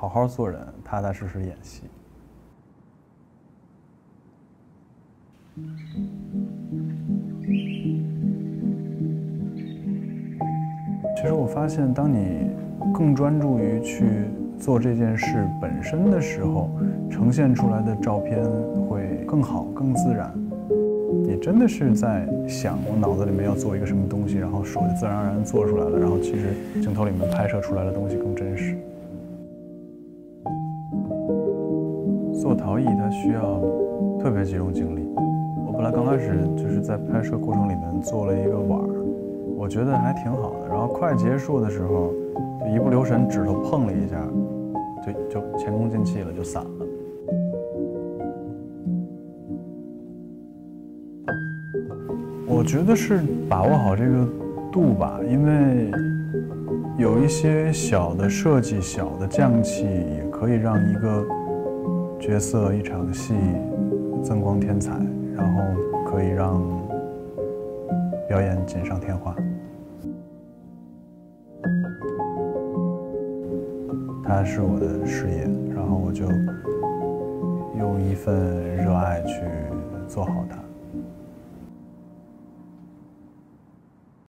好好做人，踏踏实实演戏。其实我发现，当你更专注于去做这件事本身的时候，呈现出来的照片会更好、更自然。你真的是在想，我脑子里面要做一个什么东西，然后手就自然而然做出来了，然后其实镜头里面拍摄出来的东西更真实。做陶艺它需要特别集中精力。我本来刚开始就是在拍摄过程里面做了一个碗儿，我觉得还挺好的。然后快结束的时候，就一不留神指头碰了一下，就就前功尽弃了，就散了。我觉得是把握好这个度吧，因为有一些小的设计、小的匠气，也可以让一个角色、一场戏增光添彩，然后可以让表演锦上添花。它是我的事业，然后我就用一份热爱去做好它。